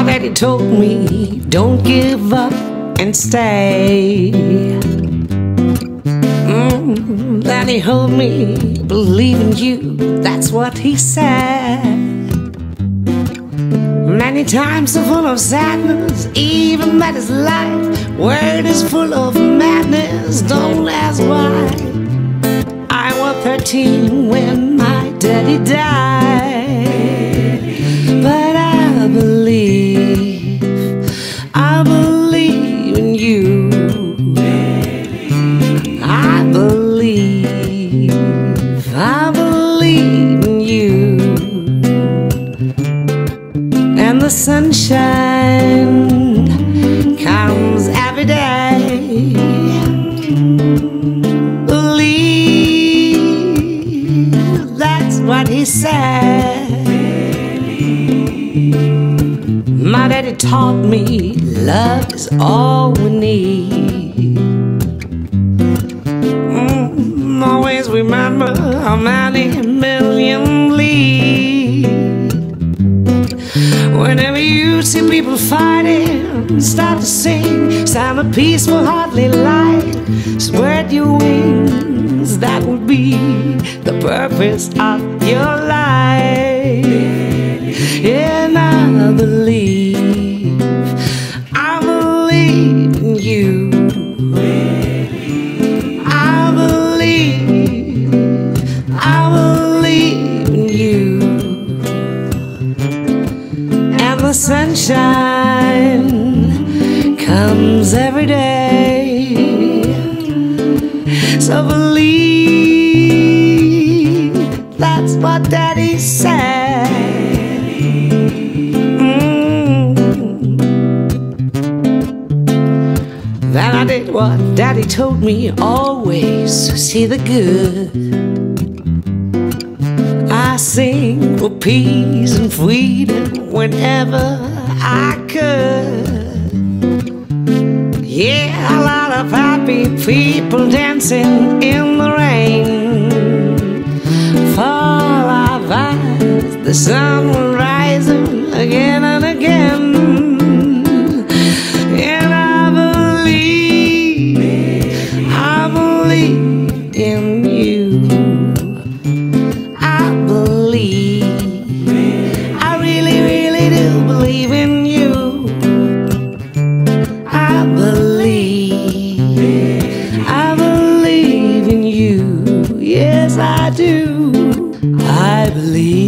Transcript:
My daddy told me, don't give up and stay. Mm, then he held me, believe in you, that's what he said. Many times so full of sadness, even met his life. Word is full of madness, you. I believe, I believe in you. And the sunshine comes every day. My daddy taught me love is all we need. Mm, always remember how many million bleed. Whenever you see people fighting, start to sing, sound a peaceful, hardly light. Spread your wings, that would be the purpose of your life. The sunshine comes every day. So believe that's what Daddy said. Mm. Then I did what Daddy told me always see the good. Sing for peace and freedom whenever I could. Yeah, a lot of happy people dancing in the rain. For our the sun believe in you. I believe, I believe in you. Yes, I do. I believe.